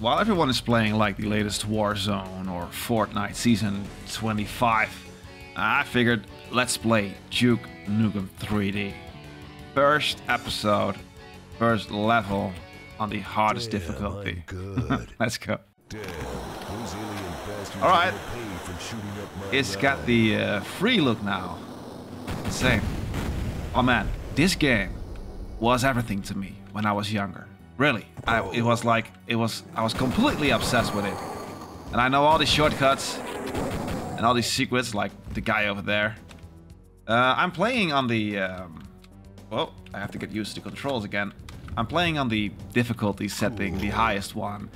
while everyone is playing like the latest Warzone or Fortnite Season 25, I figured let's play Duke Nukem 3D. First episode, first level on the hardest Damn, difficulty. Good. let's go. Damn, those alien bastards All right. gotta pay for shooting up my It's got the uh, free look now. Same. Oh man, this game was everything to me when I was younger. Really, I, it was like it was. I was completely obsessed with it, and I know all the shortcuts and all these secrets, like the guy over there. Uh, I'm playing on the. Um, well, I have to get used to the controls again. I'm playing on the difficulty setting, the highest one.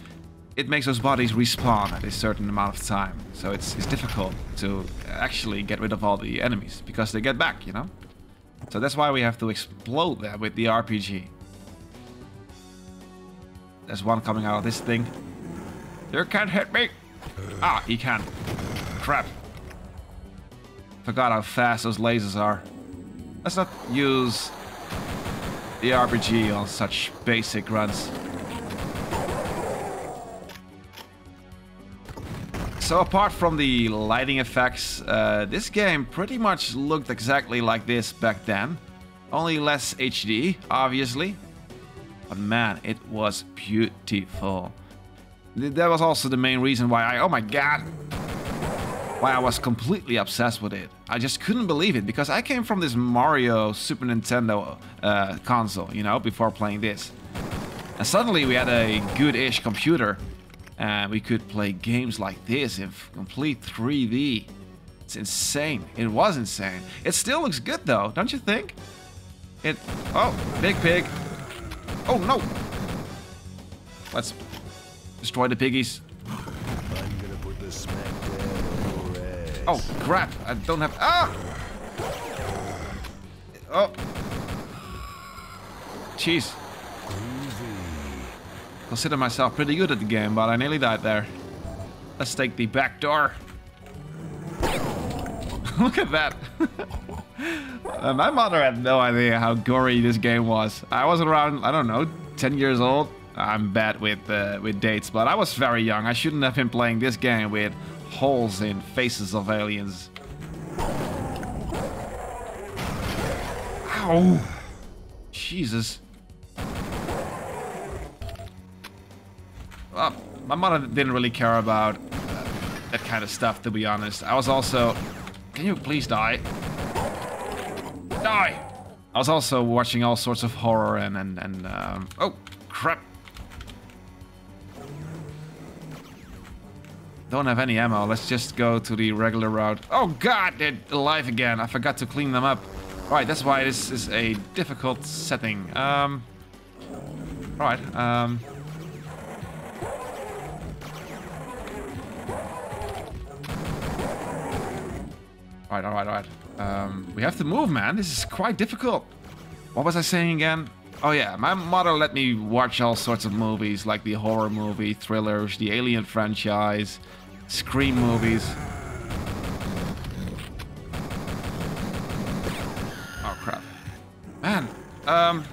It makes those bodies respawn at a certain amount of time, so it's, it's difficult to actually get rid of all the enemies because they get back, you know. So that's why we have to explode them with the RPG. There's one coming out of this thing. You can't hit me! Ah, he can. Crap. Forgot how fast those lasers are. Let's not use the RPG on such basic runs. So apart from the lighting effects, uh, this game pretty much looked exactly like this back then. Only less HD, obviously. But man, it was beautiful. That was also the main reason why I, oh my god, why I was completely obsessed with it. I just couldn't believe it because I came from this Mario Super Nintendo uh, console, you know, before playing this. And suddenly we had a good-ish computer and we could play games like this in complete 3D. It's insane. It was insane. It still looks good though, don't you think? It. Oh, big pig. Oh no. Let's destroy the piggies. I'm gonna put the smack down on your ass. Oh crap! I don't have. Ah! Oh. Jeez. Consider myself pretty good at the game, but I nearly died there. Let's take the back door. Look at that. Uh, my mother had no idea how gory this game was. I was around, I don't know, 10 years old. I'm bad with uh, with dates, but I was very young. I shouldn't have been playing this game with holes in faces of aliens. Ow! Jesus. Well, my mother didn't really care about uh, that kind of stuff, to be honest. I was also... Can you please die? Die! I was also watching all sorts of horror and... and, and um, oh, crap. Don't have any ammo. Let's just go to the regular route. Oh god, they're alive again. I forgot to clean them up. Alright, that's why this is a difficult setting. Um... Alright, um... Alright, alright, alright. Um, we have to move, man. This is quite difficult. What was I saying again? Oh yeah, my mother let me watch all sorts of movies, like the horror movie, thrillers, the Alien franchise, Scream movies. Oh crap. Man, um...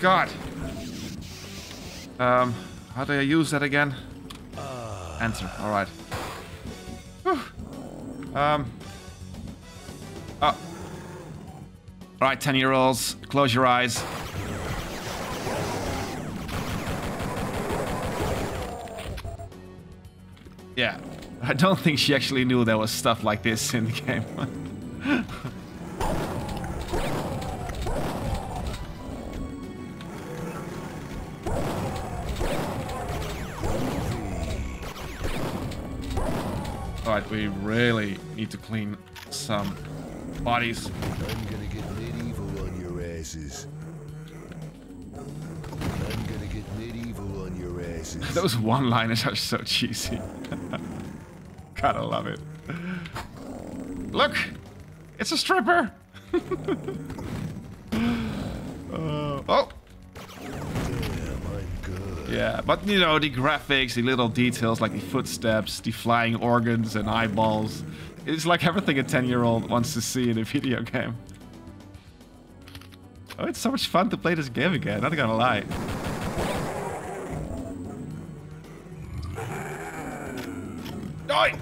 God. Um, how do I use that again? Answer. All right. Um. Oh. All right, ten-year-olds, close your eyes. Yeah, I don't think she actually knew there was stuff like this in the game. We really need to clean some bodies. I'm gonna get medieval on your asses. I'm gonna get medieval on your asses. Those one-liners are so cheesy. Gotta love it. Look! It's a stripper! oh Yeah, but you know, the graphics, the little details like the footsteps, the flying organs and eyeballs. It's like everything a 10 year old wants to see in a video game. Oh, it's so much fun to play this game again, not gonna lie. Die!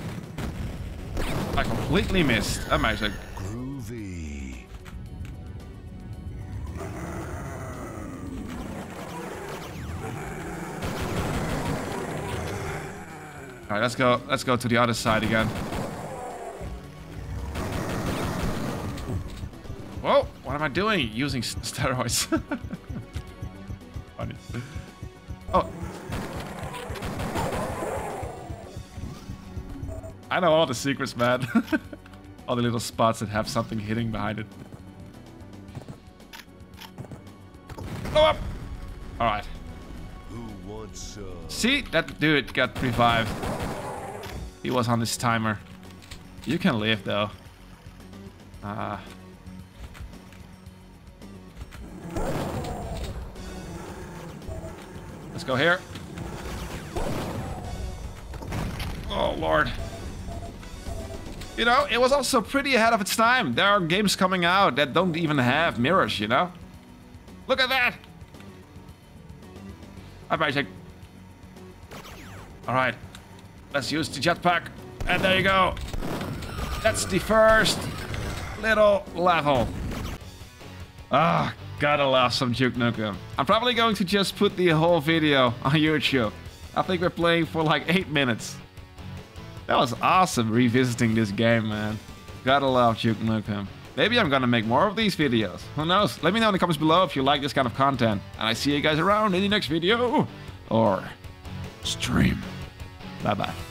I completely missed. Amazing. Alright, let's go let's go to the other side again. Whoa, what am I doing? Using steroids. Funny. Oh. I know all the secrets, man. all the little spots that have something hidden behind it. Go up! Alright. Who wants some? See, that dude got revived. He was on this timer. You can live though. Uh, let's go here. Oh lord. You know, it was also pretty ahead of its time. There are games coming out that don't even have mirrors, you know? Look at that! Hi, Basic. Alright. Let's use the jetpack. And there you go. That's the first little level. Ah, gotta love some Duke Nukem. I'm probably going to just put the whole video on YouTube. I think we're playing for like 8 minutes. That was awesome revisiting this game, man. Gotta love Duke Nukem. Maybe I'm gonna make more of these videos. Who knows? Let me know in the comments below if you like this kind of content. And I see you guys around in the next video. Or stream. Bye bye.